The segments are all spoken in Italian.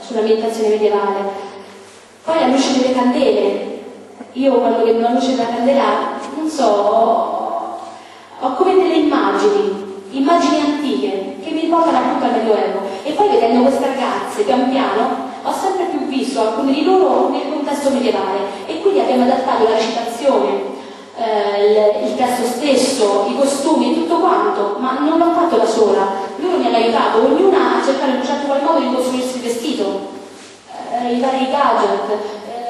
sull'ambientazione medievale. Poi la luce delle candele. Io quando vedo la luce della candela, non so, ho, come delle immagini, immagini antiche, che mi riportano appunto al Medioevo. E poi vedendo queste ragazze, pian piano, ho sempre più visto alcune di loro nel contesto medievale e quindi abbiamo adattato la recitazione, eh, il, il, testo stesso, i costumi, tutto quanto, ma non l'ho fatto da sola, loro mi hanno aiutato, ognuna cercare in un certo qual modo di costruirsi il vestito, eh, i vari gadget,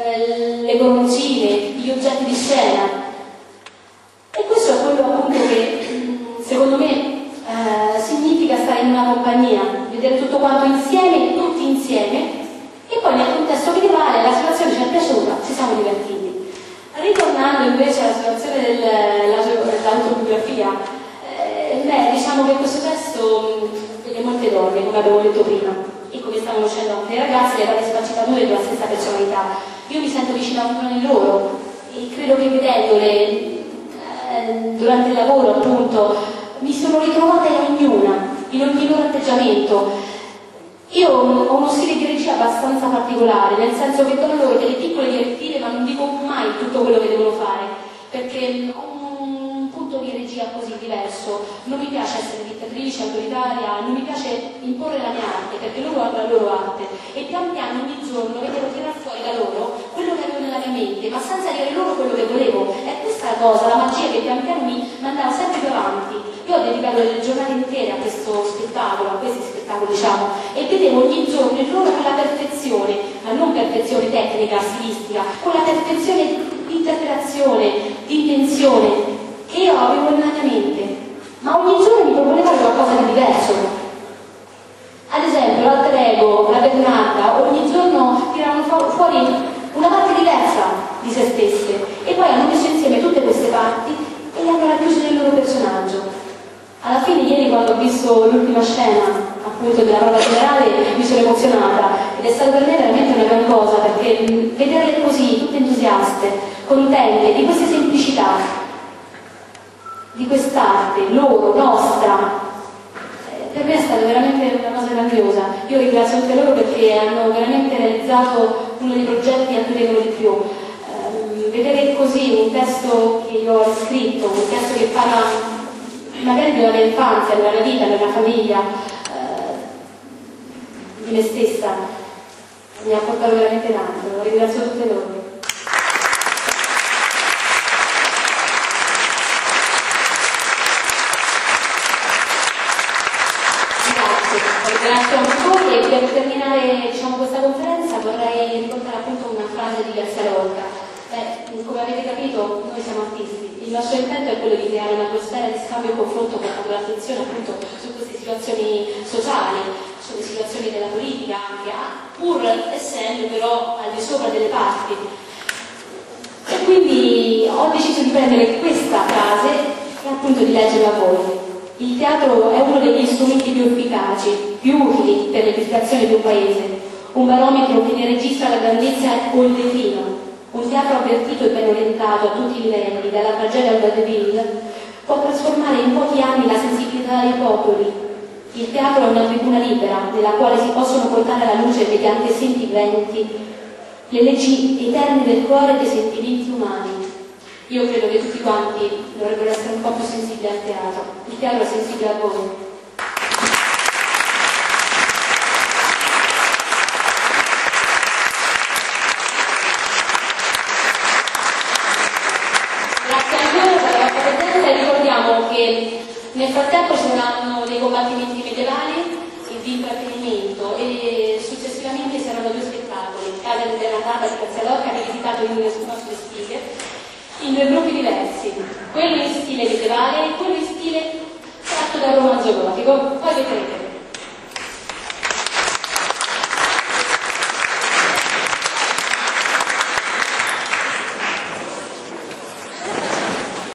eh, le coroncine, gli oggetti di scena. E questo è quello appunto che mm, secondo me eh, significa stare in una compagnia, vedere tutto quanto insieme, tutti insieme, e poi nel contesto medievale la situazione ci è piaciuta, ci siamo divertiti. Ritornando invece alla situazione dell'autobiografia, eh, beh, diciamo che questo testo come avevo detto prima, e come stavano dicendo le ragazze, le varie sfaccettature della stessa personalità. Io mi sento vicina a ognuno di loro e credo che vedendole eh, durante il lavoro, appunto, mi sono ritrovata in ognuna, in ogni loro atteggiamento io ho uno stile di regia abbastanza particolare, nel senso che do loro delle piccole direttive ma non dico mai tutto quello che devono fare, perché ho un punto di regia così diverso. Non mi piace essere dittatrice, autoritaria, non mi piace imporre la mia arte, perché loro hanno la loro arte. E pian piano ogni giorno vedevo tirare fuori da loro quello che avevo nella mia mente, ma senza dire loro quello che volevo. È questa la cosa, la magia che pian piano mi mandava sempre più avanti. Io ho dedicato delle giornate intere a questo spettacolo, a questi spettacoli diciamo, e vedevo ogni giorno in loro quella perfezione, ma non perfezione tecnica, stilistica, quella perfezione di interpretazione, di intenzione che io avevo nella mia mente. Ma ogni giorno mi proponevano qualcosa di diverso. Ad esempio, l'alter ego, la Bernarda, ogni giorno tiravano fuori una parte diversa di se stesse e poi hanno messo insieme tutte queste parti e le hanno racchiuse nel loro personaggio. Alla fine ieri quando ho visto l'ultima scena appunto della prova generale mi sono emozionata ed è stato per me veramente una gran cosa perché vederle così, tutte entusiaste, contente di queste semplicità, di quest'arte loro, nostra, per me è stata veramente una cosa grandiosa. Io ringrazio anche loro perché hanno veramente realizzato uno dei progetti a cui devono di più. Eh, vedere così un testo che io ho scritto, un testo che parla magari della mia infanzia, della mia vita, della mia famiglia, eh, di me stessa, mi ha portato veramente tanto, ringrazio tutte loro. Grazie a voi e per terminare diciamo, questa conferenza vorrei ricordare appunto una frase di Lorca Beh, come avete capito, noi siamo artisti. Il nostro intento è quello di creare un'atmosfera di scambio e confronto portando l'attenzione appunto su queste situazioni sociali, sulle situazioni della politica anche, pur essendo però al di sopra delle parti. E quindi ho deciso di prendere questa frase e appunto di leggerla a voi. Il teatro è uno degli strumenti più efficaci, più utili per l'edificazione di un paese, un barometro che ne registra la grandezza o il declino, un teatro avvertito e ben orientato a tutti i livelli, dalla tragedia al vaudeville, può trasformare in pochi anni la sensibilità dei popoli. Il teatro è una tribuna libera, nella quale si possono portare alla luce mediante sentimenti le leggi eterne del cuore dei sentimenti umani. Io credo che tutti quanti dovrebbero essere un po' più sensibili al teatro. Il teatro è sensibile a voi. Nel frattempo ci saranno dei combattimenti medievali di intrattenimento e successivamente saranno due spettacoli, Casa della Nata di Cazzalocca che visitato in le nostre stile, in due gruppi diversi, quello in stile medievale e quello in stile tratto dal romanzo gotico. Poi vedrete.